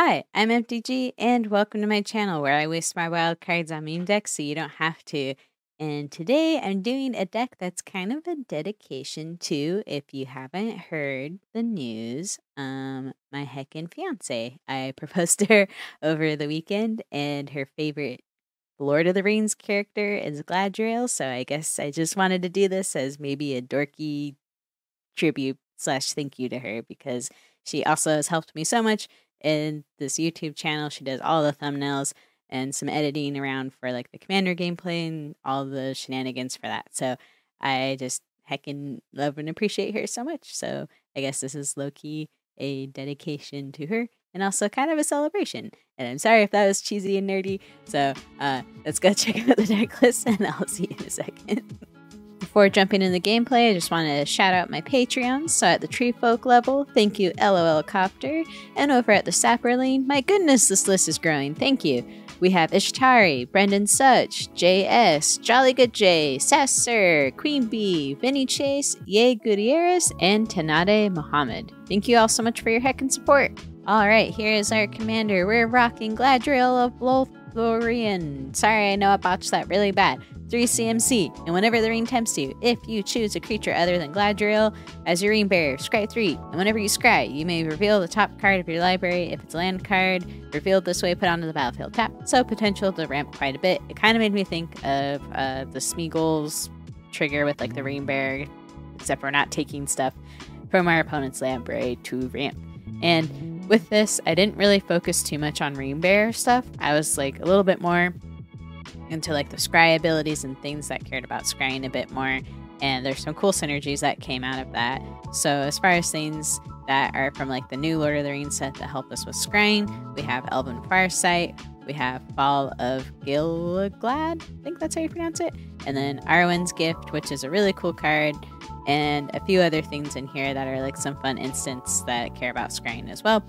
Hi, I'm EmptyG, and welcome to my channel where I waste my wild cards on meme decks so you don't have to. And today I'm doing a deck that's kind of a dedication to, if you haven't heard the news, um, my heckin' fiance. I proposed to her over the weekend, and her favorite Lord of the Rings character is Galadriel. So I guess I just wanted to do this as maybe a dorky tribute slash thank you to her because she also has helped me so much in this YouTube channel. She does all the thumbnails and some editing around for like the commander gameplay and all the shenanigans for that. So I just heckin' love and appreciate her so much. So I guess this is Loki a dedication to her and also kind of a celebration. And I'm sorry if that was cheesy and nerdy. So uh, let's go check out the deck list and I'll see you in a second. Before jumping in the gameplay, I just want to shout out my Patreons. So at the Tree Folk level, thank you LOL Copter. And over at the Saproling, my goodness, this list is growing. Thank you. We have Ishtari, Brendan Such, JS, Jolly Good J, Sasser, Queen Bee, Vinny Chase, Ye Gutierrez, and Tanade Mohammed. Thank you all so much for your heckin' support. Alright, here is our commander. We're rocking Galadriel of Lothlorien. Sorry, I know I botched that really bad. 3 CMC, and whenever the ring tempts you, if you choose a creature other than Galadriel as your ring bearer, scry 3. And whenever you scry, you may reveal the top card of your library. If it's a land card, revealed this way, put onto the battlefield tap. So potential to ramp quite a bit. It kind of made me think of uh, the Smeagol's trigger with like the ring bearer, except we're not taking stuff from our opponent's library to ramp. And with this, I didn't really focus too much on ring bearer stuff. I was like a little bit more into like the scry abilities and things that cared about scrying a bit more. And there's some cool synergies that came out of that. So as far as things that are from like the new Lord of the Rings set that help us with scrying, we have Elven Farsight, we have Fall of Gil-galad, I think that's how you pronounce it, and then Arwen's Gift, which is a really cool card, and a few other things in here that are like some fun instants that care about scrying as well.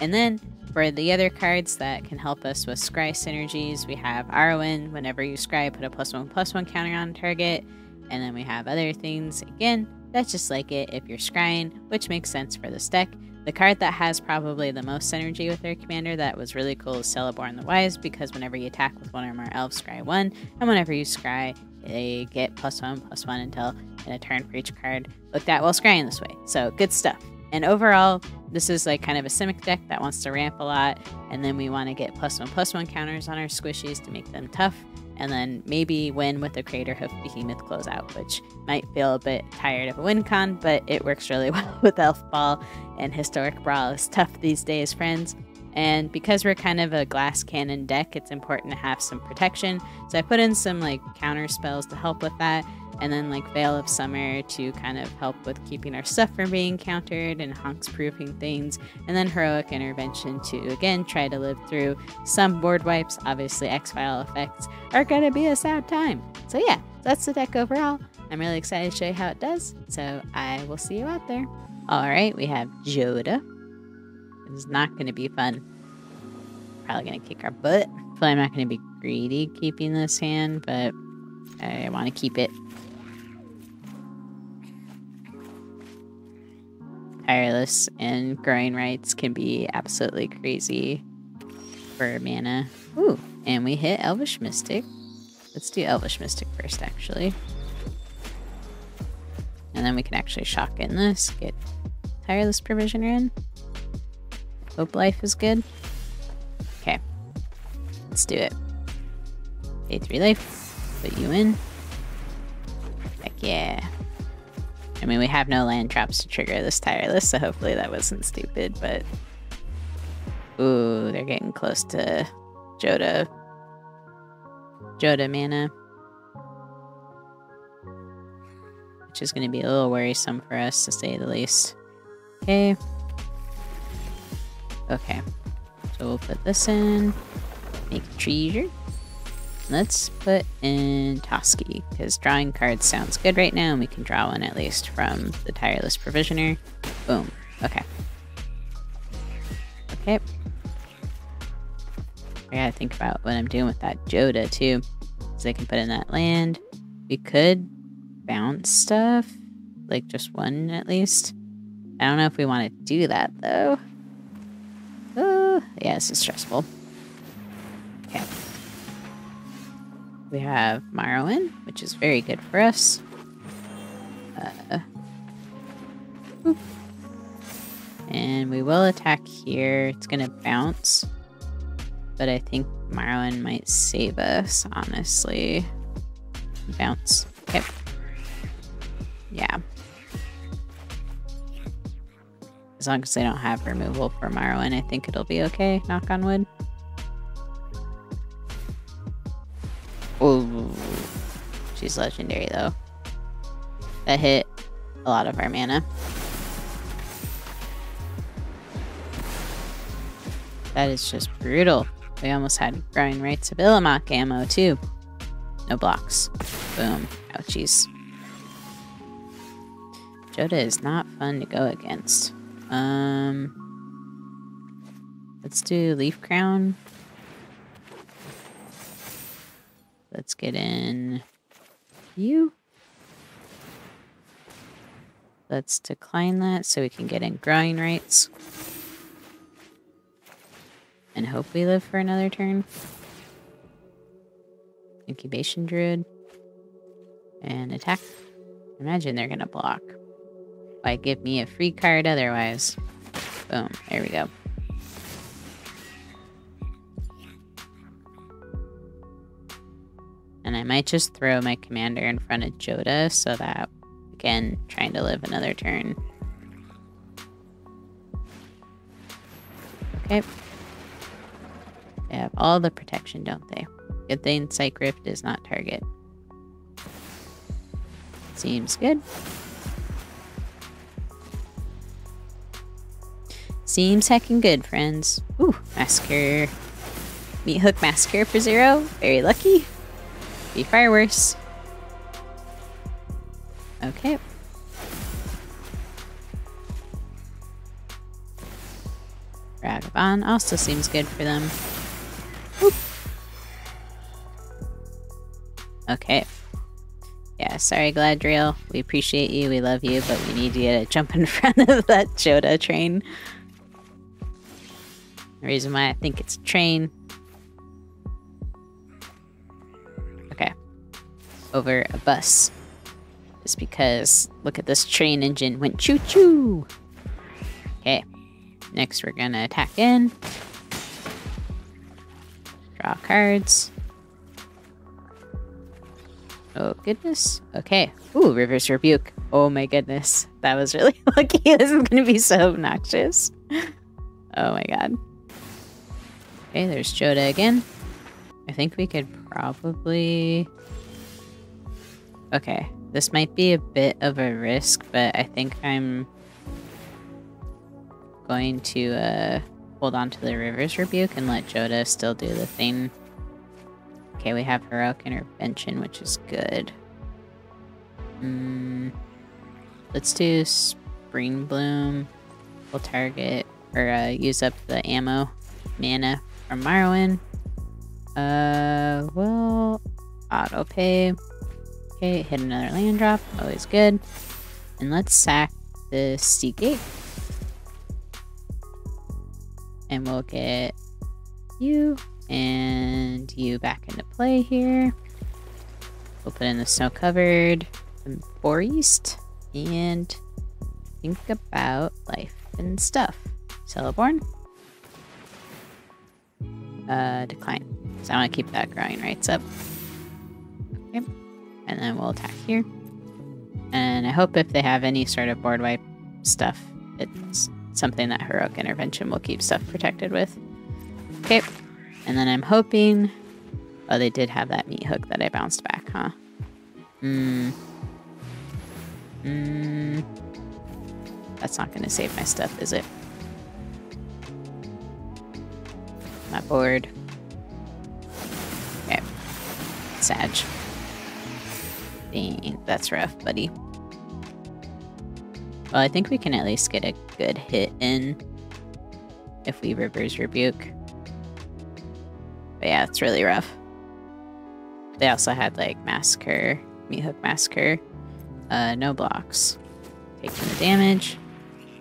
And then for the other cards that can help us with scry synergies, we have Arwen. Whenever you scry, put a plus one plus one counter on target. And then we have other things. Again, that's just like it if you're scrying, which makes sense for this deck. The card that has probably the most synergy with their commander that was really cool is Celeborn the Wise, because whenever you attack with one or more elves, scry one, and whenever you scry, they get plus one, plus one until in a turn for each card looked at while scrying this way. So good stuff. And overall, this is like kind of a Simic deck that wants to ramp a lot, and then we want to get plus one plus one counters on our squishies to make them tough, and then maybe win with the Craterhoof Behemoth closeout, which might feel a bit tired of a win con, but it works really well with Elf Ball, and Historic Brawl is tough these days, friends. And because we're kind of a glass cannon deck, it's important to have some protection. So I put in some like counter spells to help with that and then like Veil of Summer to kind of help with keeping our stuff from being countered and hexproofing things, and then Heroic Intervention to again try to live through some board wipes. Obviously, exile effects are gonna be a sad time. So, yeah, that's the deck overall. I'm really excited to show you how it does, so I will see you out there. Alright, we have Jodah. Is not gonna be fun. Probably gonna kick our butt. Hopefully, I'm not gonna be greedy keeping this hand, but I want to keep it. Tireless and growing Rites can be absolutely crazy for mana. Ooh, and we hit Elvish Mystic. Let's do Elvish Mystic first, actually. And then we can actually shock in this, get Tireless Provisioner in. Hope Life is good. Okay, let's do it. Day 3 life, put you in. Heck yeah. I mean, we have no land traps to trigger this tireless, so hopefully that wasn't stupid, but... Ooh, they're getting close to Jodah. Jodah mana. Which is going to be a little worrisome for us, to say the least. Okay. Okay. So we'll put this in. Make a treasure. Let's put in Toski, because drawing cards sounds good right now, and we can draw one at least from the Tireless Provisioner. Boom. Okay. Okay. I gotta think about what I'm doing with that Jodah, too. Because I can put in that land. We could bounce stuff. Like, just one, at least. I don't know if we want to do that, though. Oh, yeah, this is stressful. We have Marwyn, which is very good for us. Uh, and we will attack here. It's going to bounce. But I think Marwyn might save us, honestly. Bounce. Okay. Yeah. As long as they don't have removal for Marwyn, I think it'll be okay. Knock on wood. Oh, she's legendary though. That hit a lot of our mana. That is just brutal. We almost had growing rites of Itlimoc ammo too. No blocks. Boom. Ouchies. Jodah is not fun to go against. Um, let's do Leaf Crown. Let's get in you. Let's decline that so we can get in growing rites. And hope we live for another turn. Incubation Druid. And attack. Imagine they're going to block. Why give me a free card otherwise? Boom. There we go. And I might just throw my commander in front of Jodah so that, again, trying to live another turn. Okay. They have all the protection, don't they? Good thing Psych Rift is not target. Seems good. Seems heckin' good, friends. Ooh, Massacre. Meat Hook Massacre for zero. Very lucky. Be far worse. Okay. Ragavan also seems good for them. Okay. Yeah, sorry, Gladriel. We appreciate you, we love you, but we need you to jump in front of that Jodah train. The reason why I think it's a train. Over a bus. Is because look at this train engine went choo choo. Okay. Next we're gonna attack in. Draw cards. Oh goodness. Okay. Ooh, River's Rebuke. Oh my goodness. That was really lucky. this is gonna be so obnoxious. Oh my god. Okay, there's Jodah again. I think we could probably... Okay, this might be a bit of a risk, but I think I'm going to uh, hold on to the River's Rebuke and let Jodah still do the thing. Okay, we have Heroic Intervention, which is good. Mm, let's do Spring Bloom. We'll target or uh, use up the ammo mana from Marwyn. Uh, well, auto pay. Okay, hit another land drop. Always good. And let's sack the Sea Gate. And we'll get you and you back into play here. We'll put in the snow covered forest and think about life and stuff. Celeborn uh, decline. So I want to keep that growing rites up. And then we'll attack here. And I hope if they have any sort of board wipe stuff, it's something that heroic intervention will keep stuff protected with. Okay. And then I'm hoping... Oh, they did have that meat hook that I bounced back, huh? Hmm. Hmm. That's not going to save my stuff, is it? my board. Okay. Sag. Dang, that's rough, buddy. Well, I think we can at least get a good hit in if we River's Rebuke. But yeah, it's really rough. They also had like Massacre, Meat Hook Massacre, uh, no blocks. Taking the damage.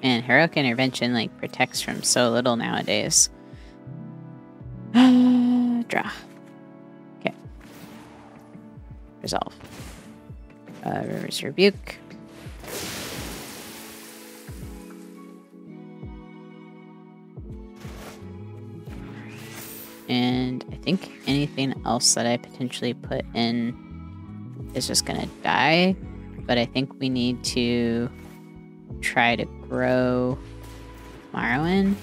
And Heroic Intervention like protects from so little nowadays. Draw. Okay. Resolve. Uh, River's Rebuke. And I think anything else that I potentially put in is just to die. But I think we need to try to grow Marwyn.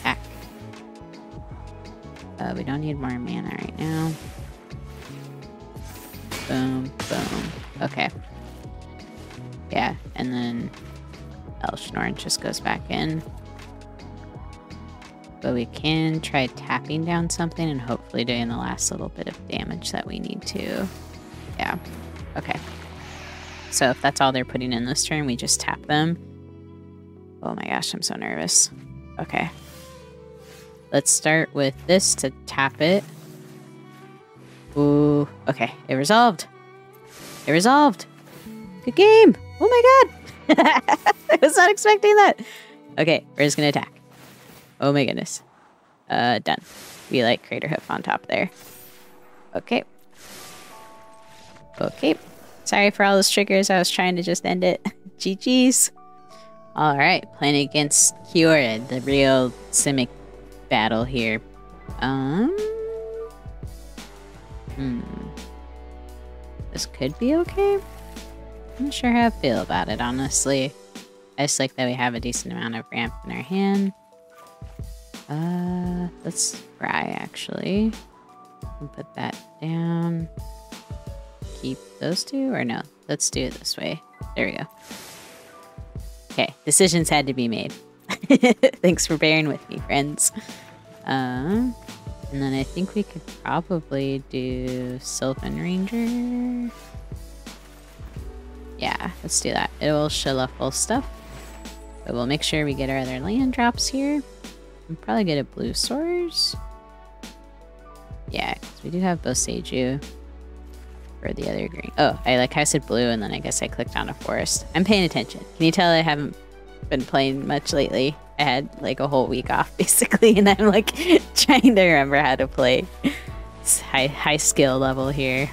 Attack. Uh, we don't need more mana right now. Boom, boom. Okay. Yeah, and then Elsinore just goes back in. But we can try tapping down something and hopefully doing the last little bit of damage that we need to. Yeah. Okay. So if that's all they're putting in this turn, we just tap them. Oh my gosh, I'm so nervous. Okay. Let's start with this to tap it. Ooh, okay. It resolved. It resolved. Good game. Oh my god. I was not expecting that. Okay, we're just gonna attack. Oh my goodness. Uh, done. We like Craterhoof on top there. Okay. Okay. Sorry for all those triggers. I was trying to just end it. GG's. All right, playing against Kiora, the real Simic battle here. Um. Hmm. This could be okay. I'm not sure how I feel about it, honestly. I just like that we have a decent amount of ramp in our hand. Uh, let's try actually. Put that down. Keep those two, or no? Let's do it this way. There we go. Okay, decisions had to be made. Thanks for bearing with me, friends. Um, and then I think we could probably do Sylvan Ranger. Yeah, let's do that. It will shuffle all stuff. But we'll make sure we get our other land drops here. We'll probably get a blue source. Yeah, because we do have Boseiju for the other green. Oh, I like I said blue and then I guess I clicked on a forest. I'm paying attention. Can you tell I haven't been playing much lately? Had like a whole week off basically and I'm like trying to remember how to play. It's high high skill level here.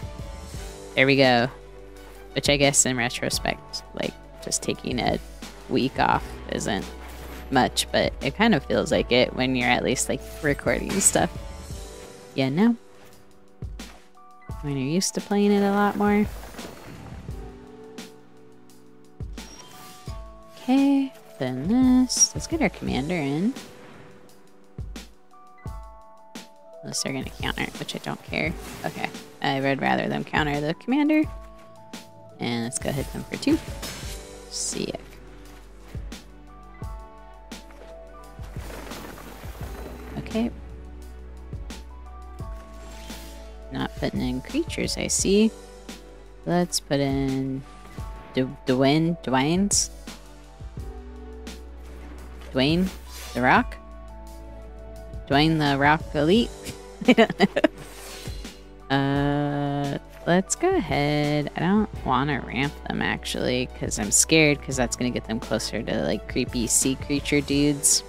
There we go. Which I guess in retrospect, like just taking a week off isn't much, but it kind of feels like it when you're at least like recording stuff. Yeah, no. When you're used to playing it a lot more. Okay, then this. Let's get our commander in. Unless they're gonna counter, which I don't care. Okay, I would rather them counter the commander. And let's go hit them for two. See ya. Okay. Not putting in creatures, I see. Let's put in du Dwayne, Dwayne's. Dwayne the Rock? Dwayne the Rock Elite? uh, let's go ahead. I don't want to ramp them actually because I'm scared because that's going to get them closer to like creepy sea creature dudes.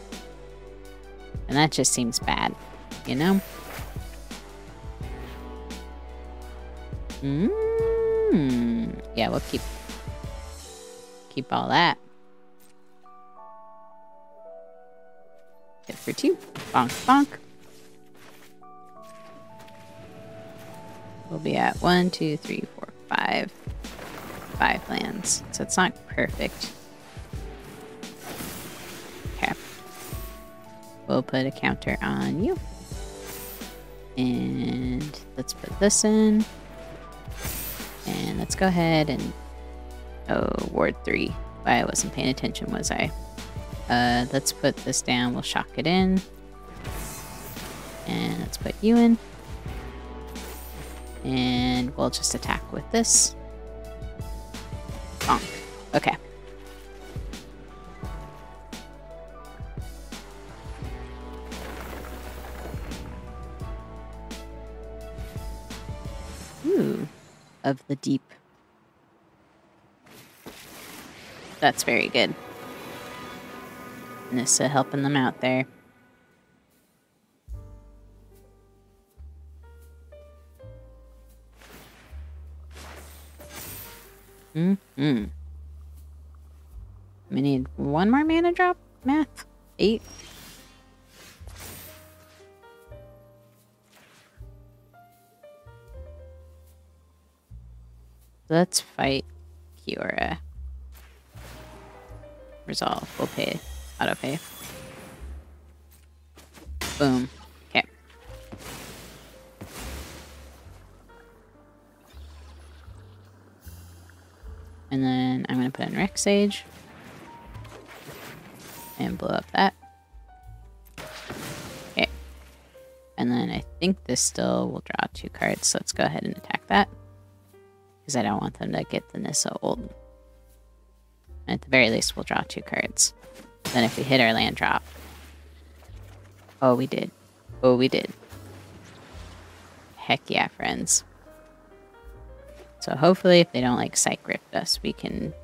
And that just seems bad, you know? Hmm. Yeah, we'll keep keep all that. For two. Bonk, bonk. We'll be at one, two, three, four, five. Five lands. So it's not perfect. Okay. We'll put a counter on you. And let's put this in. And let's go ahead and... Oh, Ward 3. I wasn't paying attention, was I? Uh, let's put this down. We'll shock it in. And let's put you in. And we'll just attack with this. Bonk. Okay. of the deep. That's very good. Nissa helping them out there. Mm-hmm. We need one more mana drop? Math? Eight? Let's fight Kiora. Resolve. We'll pay. Auto pay. Boom. Okay. And then I'm going to put in Rec Sage. And blow up that. Okay. And then I think this still will draw two cards, so let's go ahead and attack that. Because I don't want them to get the Nissa ult. At the very least, we'll draw two cards. Then if we hit our land drop. Oh, we did. Oh, we did. Heck yeah, friends. So hopefully if they don't like psych rift us, we can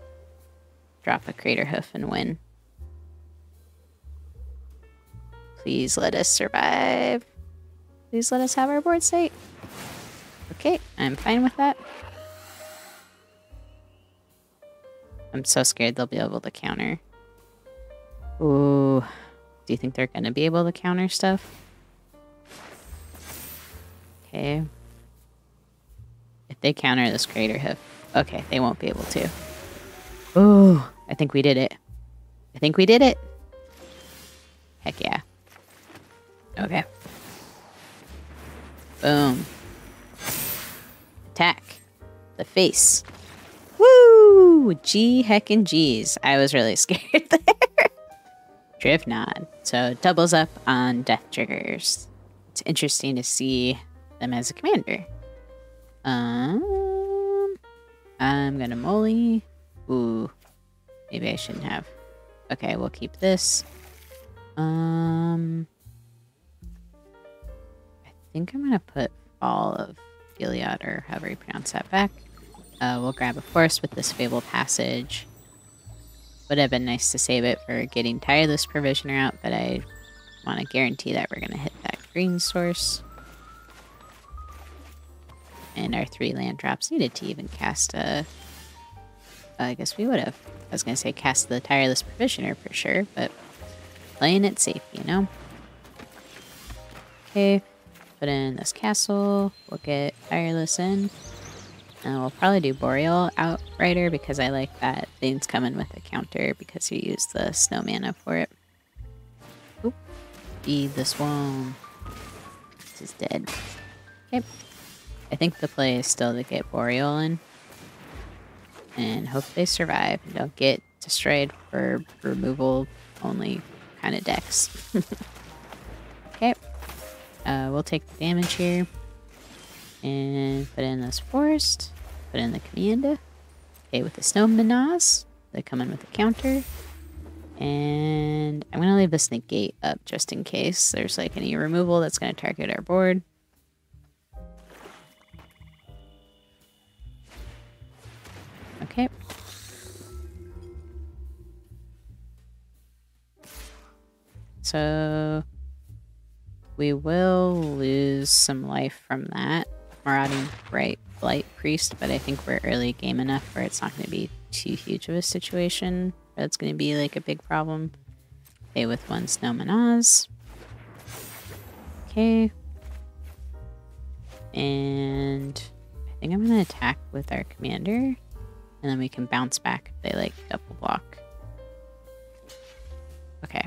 drop a crater hoof and win. Please let us survive. Please let us have our board state. Okay, I'm fine with that. I'm so scared they'll be able to counter. Ooh. Do you think they're going to be able to counter stuff? Okay. If they counter this Craterhoof. Okay, they won't be able to. Ooh. I think we did it. I think we did it. Heck yeah. Okay. Boom. Attack. The face. Woo! G heckin' G's. I was really scared there. Drivnod. So doubles up on death triggers. It's interesting to see them as a commander. Um, I'm gonna molly. Ooh, maybe I shouldn't have. Okay, we'll keep this. Um, I think I'm gonna put all of Gilead or however you pronounce that back. Uh, we'll grab a force with this Fable Passage. Would have been nice to save it for getting Tireless Provisioner out, but I want to guarantee that we're going to hit that green source. And our three land drops needed to even cast a... I guess we would have. I was going to say cast the Tireless Provisioner for sure, but playing it safe, you know? Okay, put in this castle. We'll get Tireless in. And we'll probably do Boreal Outrider because I like that things coming with a counter because you use the snow mana for it. Oop. Feed the swarm. This is dead. Okay. I think the play is still to get Boreal in. And hope they survive and don't get destroyed for removal only kind of decks. okay. Uh, we'll take the damage here. And put in this forest. Put in the commander. Okay, with the snow manas. They come in with a counter. And I'm going to leave the snake gate up just in case there's like any removal that's going to target our board. Okay. So we will lose some life from that. Marauding Bright Blight Priest, but I think we're early game enough where it's not going to be too huge of a situation. That's going to be like a big problem. Okay, with one Snow Manaz. Okay. And I think I'm going to attack with our commander. And then we can bounce back if they like double block. Okay.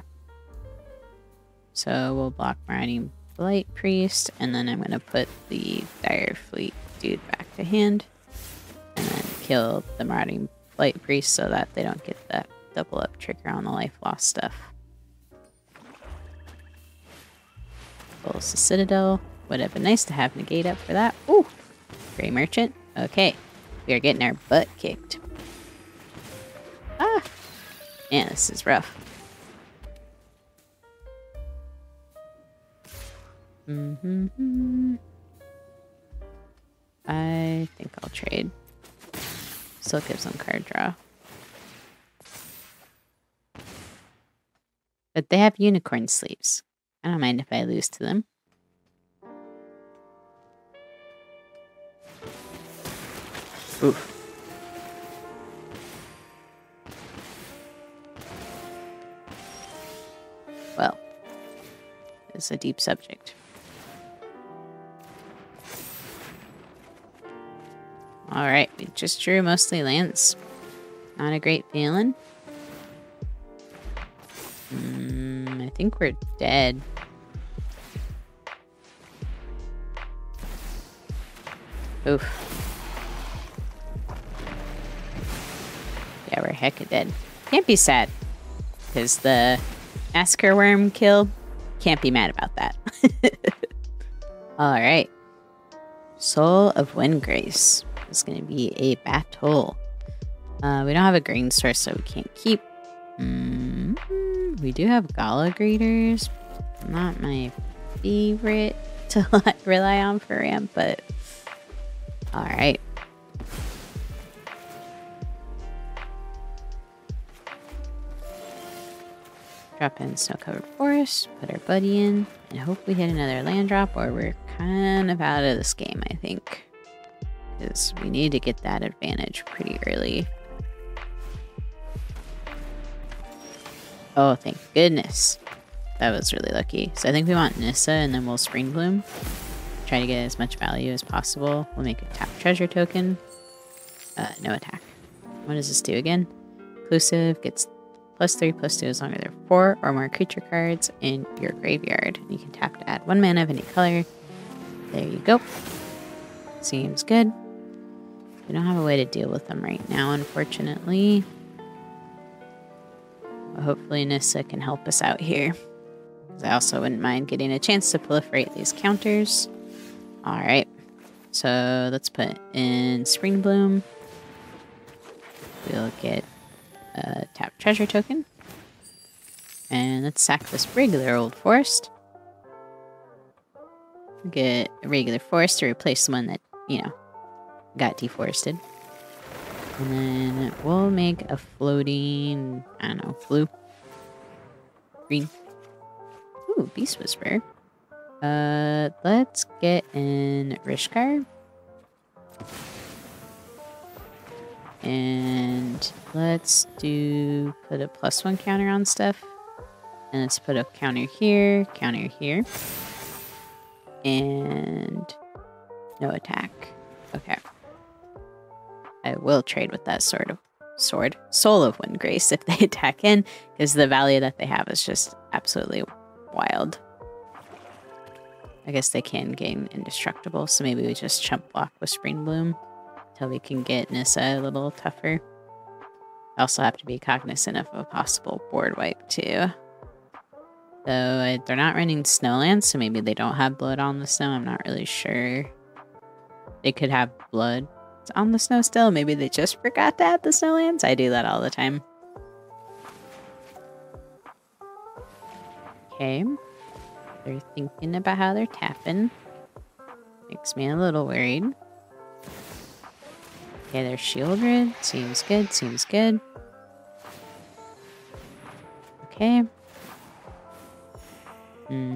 So we'll block Marauding Blight Priest, and then I'm going to put the Dire Fleet dude back to hand, and then kill the Marauding Blight Priest so that they don't get that double up trigger on the life loss stuff. Bolas's Citadel. Would have been nice to have negate up for that. Ooh! Gray Merchant. Okay. We are getting our butt kicked. Ah! Man, this is rough. Mm -hmm. I think I'll trade. Still give some card draw. But they have unicorn sleeves. I don't mind if I lose to them. Oof. Well, it's a deep subject. Alright, we just drew mostly lands. Not a great feeling. Mm, I think we're dead. Oof. Yeah, we're hecka dead. Can't be sad. Because the Asker worm killed. Can't be mad about that. Alright. Soul of Windgrace is going to be a battle. Uh, we don't have a green source, so we can't keep. Mm, we do have Gala Greeters. Not my favorite to rely on for ramp, but alright. Drop in snow covered forest, put our buddy in, and hope we hit another land drop or we're kind of out of this game, I think. Because we need to get that advantage pretty early. Oh, thank goodness. That was really lucky. So I think we want Nissa and then we'll Spring Bloom. Try to get as much value as possible. We'll make a tap treasure token. Uh, no attack. What does this do again? Inclusive gets plus three, plus two as long as there are four or more creature cards in your graveyard. You can tap to add one mana of any color. There you go. Seems good. We don't have a way to deal with them right now, unfortunately. But hopefully Nissa can help us out here. I also wouldn't mind getting a chance to proliferate these counters. Alright. So let's put in Spring Bloom. We'll get a tap treasure token. And let's sack this regular old forest. Get a regular forest to replace the one that, you know, got deforested. And then we'll make a floating, I don't know, blue. Green. Ooh, Beast Whisper. Uh, let's get in Rishkar. And let's do, put a plus one counter on stuff. And let's put a counter here, counter here. And no attack. Okay. I will trade with that sort of sword, Soul of Windgrace, if they attack in, because the value that they have is just absolutely wild. I guess they can gain indestructible, so maybe we just chump block with Spring Bloom until we can get Nissa a little tougher. Also have to be cognizant of a possible board wipe too. Though uh, they're not running Snowlands, so maybe they don't have blood on the snow. I'm not really sure. They could have blood on the snow still. Maybe they just forgot to add the Snowlands. I do that all the time. Okay. They're thinking about how they're tapping. Makes me a little worried. Okay, they're Sheoldred. Seems good, seems good. Okay. Hmm.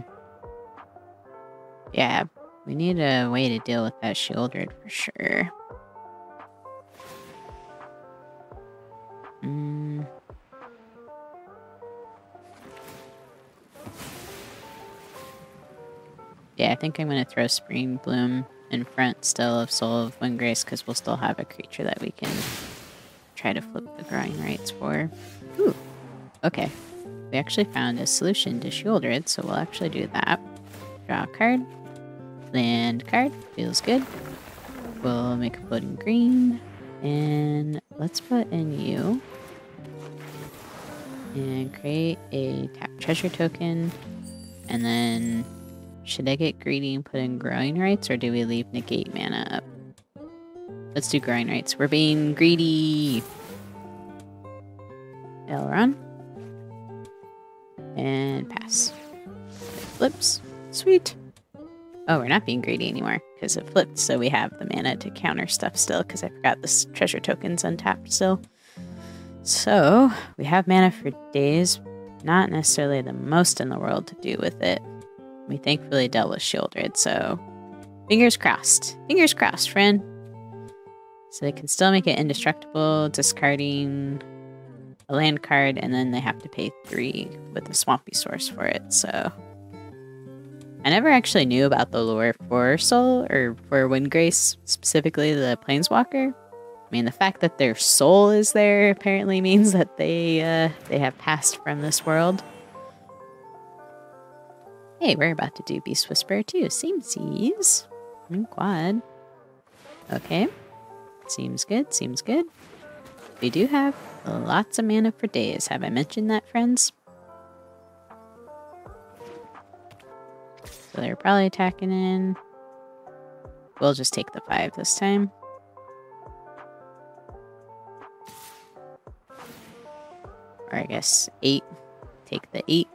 Yeah, we need a way to deal with that Sheoldred for sure. Hmm. Yeah, I think I'm going to throw Spring Bloom in front still of Soul of Windgrace because we'll still have a creature that we can try to flip the growing rites for. Ooh, okay. We actually found a solution to Sheoldred, so we'll actually do that. Draw a card. Land card. Feels good. We'll make a floating green. And let's put in you. And create a tap treasure token. And then should I get greedy and put in growing rites or do we leave negate mana up? Let's do growing rites. We're being greedy. Elrond. And pass. Flips. Sweet. Oh, we're not being greedy anymore because it flipped. So we have the mana to counter stuff still because I forgot this treasure token's untapped still. So we have mana for days. not necessarily the most in the world to do with it. We thankfully dealt with Sheoldred, so fingers crossed. Fingers crossed, friend. So they can still make it indestructible, discarding a land card, and then they have to pay three with a Swampy Source for it, so... I never actually knew about the lore for Soul, or for Windgrace, specifically the Planeswalker. I mean, the fact that their soul is there apparently means that they uh, they have passed from this world. Hey, we're about to do Beast Whisperer too. Seamsies. I mean, quad. Okay. Seems good, seems good. We do have lots of mana for days. Have I mentioned that, friends? So they're probably attacking in. We'll just take the five this time. Or I guess eight. Take the eight.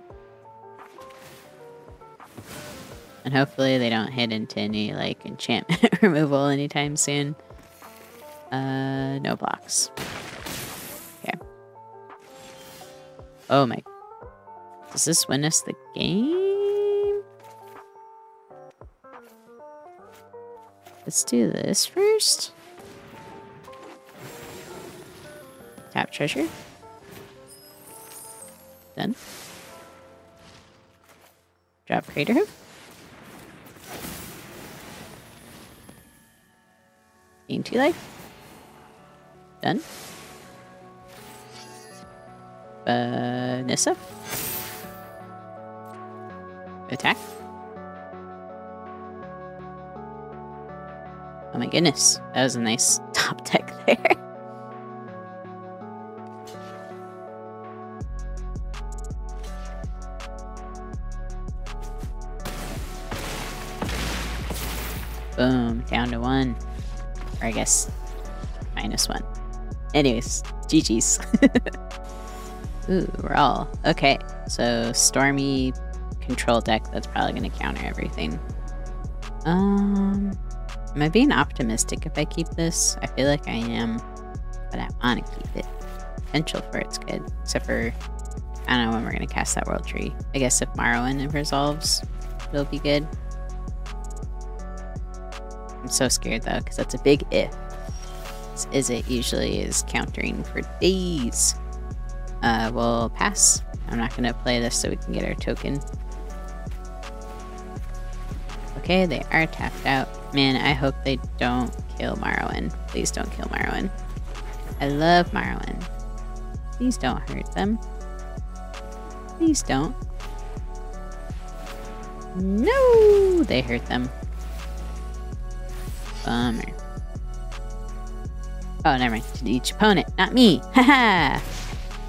And hopefully they don't hit into any like enchantment removal anytime soon. Uh, no blocks. Okay. Oh my. Does this win us the game? Let's do this first. Tap treasure then. Drop crater him. Gain two life. Done. Uh, Nissa. Attack. Oh my goodness. That was a nice top 10. Or I guess minus one. Anyways, GG's. Ooh, we're all okay. So stormy control deck that's probably gonna counter everything. Um am I being optimistic if I keep this? I feel like I am, but I wanna keep it. Potential for it's good. Except for I don't know when we're gonna cast that world tree. I guess if Marwyn resolves, it'll be good. I'm so scared though, because that's a big if. Is it usually is countering for days. Uh, we'll pass. I'm not gonna play this so we can get our token. Okay, they are tapped out. Man, I hope they don't kill Marwyn. Please don't kill Marwyn. I love Marwyn. Please don't hurt them. Please don't. No! They hurt them. Bummer. Oh, never mind. To each opponent, not me. Haha.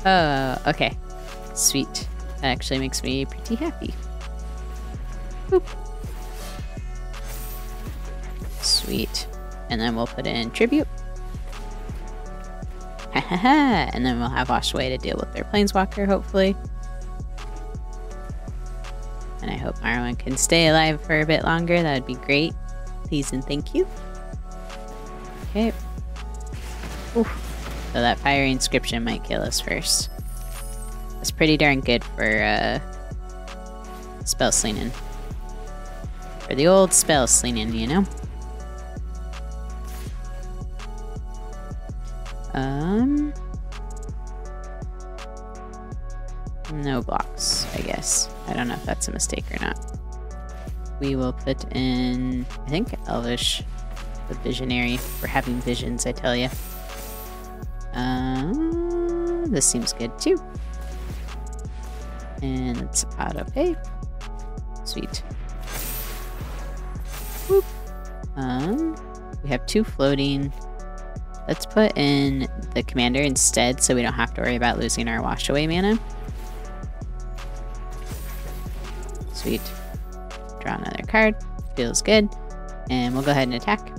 oh, okay. Sweet. That actually makes me pretty happy. Boop. Sweet. And then we'll put in tribute. Ha ha ha. And then we'll have Oshaway to deal with their planeswalker, hopefully. And I hope Marwyn can stay alive for a bit longer. That would be great. Please and thank you. Okay. Oof. So that Fiery Inscription might kill us first. That's pretty darn good for uh, spell slinging. For the old spell slinging, you know? Um... No blocks, I guess. I don't know if that's a mistake or not. We will put in, I think, Elvish the visionary for having visions, I tell you. Uh, this seems good too. And it's auto pay. Sweet. Whoop. Um, we have two floating. Let's put in the commander instead so we don't have to worry about losing our wash away mana. Sweet. Draw another card. Feels good. And we'll go ahead and attack.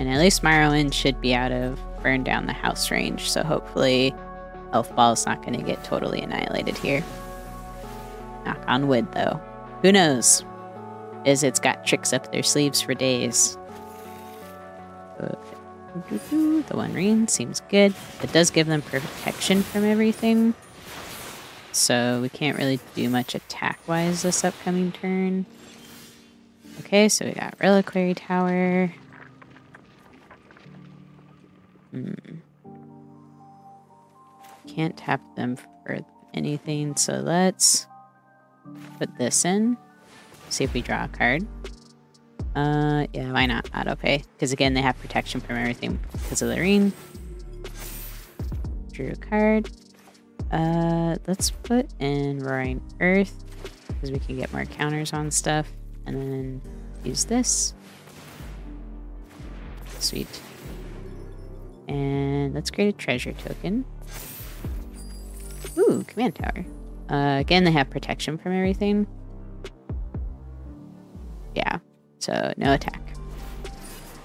And at least Marwyn should be out of burn down the house range, so hopefully Elf Ball's not going to get totally annihilated here. Knock on wood, though. Who knows? Is it's got tricks up their sleeves for days. The One Ring seems good. It does give them protection from everything. So we can't really do much attack-wise this upcoming turn. Okay, so we got Reliquary Tower. Hmm. Can't tap them for anything, so let's put this in. See if we draw a card. Uh, yeah, why not? Auto pay. Because again, they have protection from everything because of the ring. Drew a card. Uh, let's put in Roaring Earth because we can get more counters on stuff. And then use this. Sweet. And let's create a treasure token. Ooh, command tower. Uh, again, they have protection from everything. Yeah, so no attack.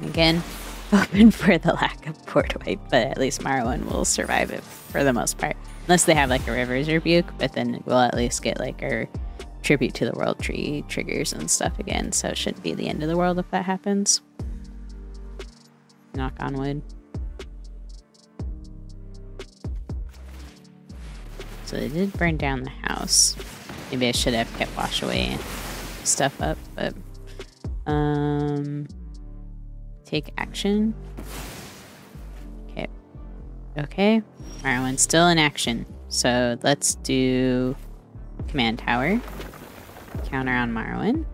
Again, open for the lack of board wipe, but at least Marwyn will survive it for the most part. Unless they have like a River's Rebuke, but then we'll at least get like our Tribute to the World Tree triggers and stuff again, so it shouldn't be the end of the world if that happens. Knock on wood. They did burn down the house. Maybe I should have kept wash away stuff up, but um take action. Okay. Okay. Marwyn's still in action. So let's do command tower. Counter on Marwyn.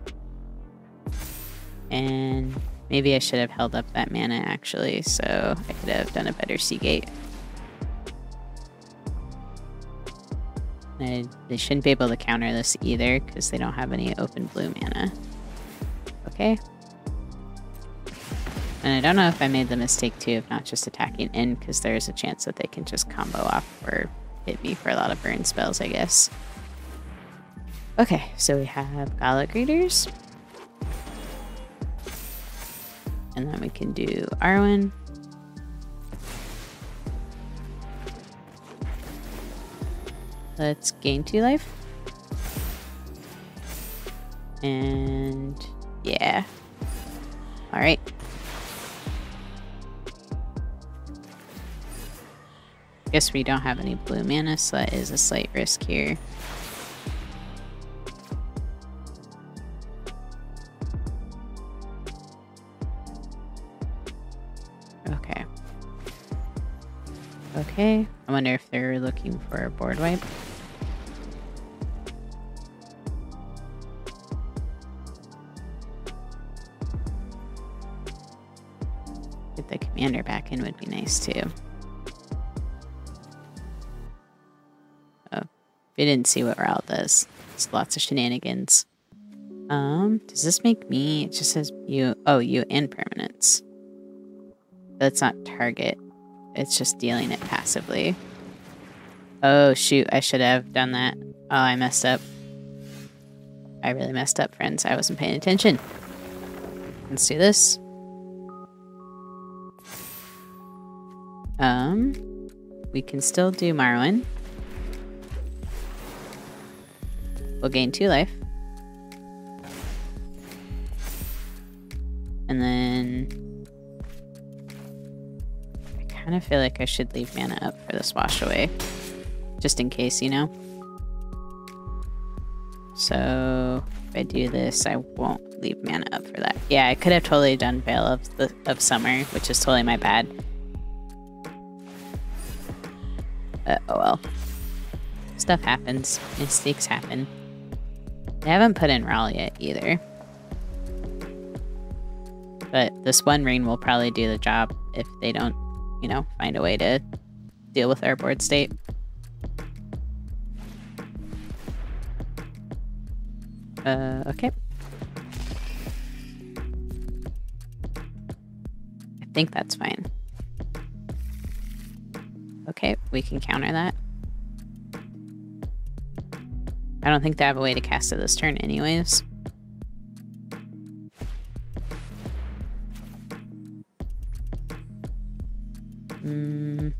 And maybe I should have held up that mana actually, so I could have done a better Seagate. I, they shouldn't be able to counter this either because they don't have any open blue mana. Okay. And I don't know if I made the mistake too of not just attacking in because there's a chance that they can just combo off or hit me for a lot of burn spells, I guess. Okay, so we have Gala Greeters. And then we can do Arwen. Let's gain two life. And yeah. Alright. Guess we don't have any blue mana, so that is a slight risk here. Okay. Okay. I wonder if they're looking for a board wipe. Get the commander back in would be nice too. Oh, we didn't see what Ral does. It's lots of shenanigans. Um, does this make me? It just says you. Oh, you and permanence. That's not target. It's just dealing it passively. Oh shoot, I should have done that. Oh, I messed up. I really messed up, friends. I wasn't paying attention. Let's do this. Um, we can still do Marwyn. We'll gain two life. And then I kind of feel like I should leave mana up for this wash away. Just in case, you know? So if I do this, I won't leave mana up for that. Yeah, I could have totally done Veil of the of Summer, which is totally my bad. Uh, oh well. Stuff happens. Mistakes happen. They haven't put in Ral yet either. But this one ring will probably do the job if they don't, you know, find a way to deal with our board state. Uh, okay. I think that's fine. Okay, we can counter that. I don't think they have a way to cast it this turn anyways. Mm.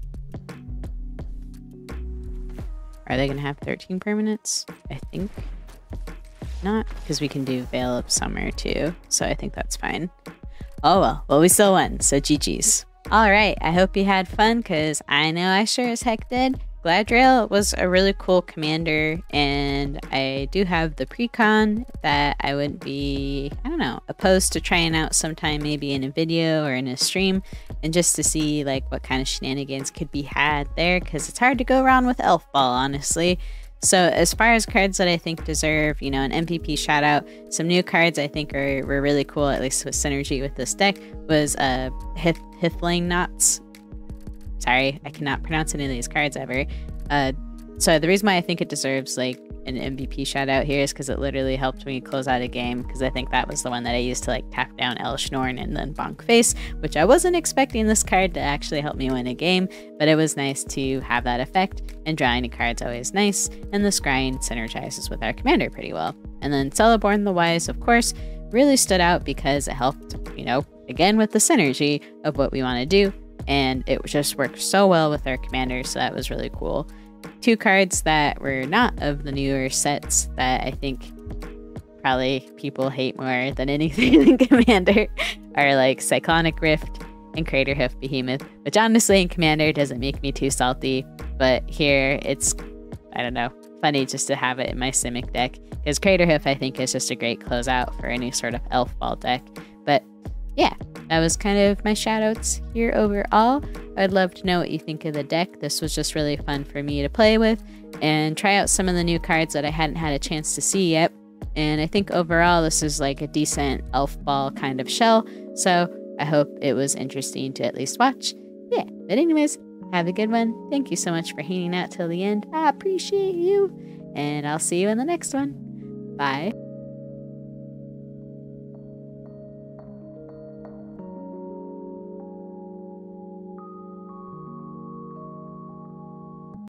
Are they going to have 13 permanents? I think not, because we can do Veil of Summer too. So I think that's fine. Oh well, well we still won, so GG's. All right, I hope you had fun because I know I sure as heck did. Galadriel was a really cool commander, and I do have the precon that I would be, I don't know, opposed to trying out sometime maybe in a video or in a stream, and just to see like what kind of shenanigans could be had there, because it's hard to go around with Elf Ball, honestly. So as far as cards that I think deserve, you know, an MVP shout out, some new cards I think are were really cool, at least with synergy with this deck, was uh Hith- Hithling Knots Sorry, I cannot pronounce any of these cards ever. Uh, so the reason why I think it deserves like an MVP shout out here is because it literally helped me close out a game because I think that was the one that I used to like tap down Elesh Norn and then bonk face, which I wasn't expecting this card to actually help me win a game, but it was nice to have that effect. And drawing a card's always nice, and the scrying synergizes with our commander pretty well. And then Celeborn the Wise, of course, really stood out because it helped, you know, again with the synergy of what we want to do and it just worked so well with our commander so that was really cool. Two cards that were not of the newer sets that I think probably people hate more than anything in Commander are like Cyclonic Rift and Craterhoof Behemoth, which honestly in Commander doesn't make me too salty, but here it's, I don't know, funny just to have it in my Simic deck because Craterhoof I think is just a great closeout for any sort of Elf Ball deck. But yeah, that was kind of my shoutouts here overall. I'd love to know what you think of the deck. This was just really fun for me to play with and try out some of the new cards that I hadn't had a chance to see yet. And I think overall, this is like a decent elf ball kind of shell. So I hope it was interesting to at least watch. Yeah, but, anyways, have a good one. Thank you so much for hanging out till the end. I appreciate you. And I'll see you in the next one. Bye.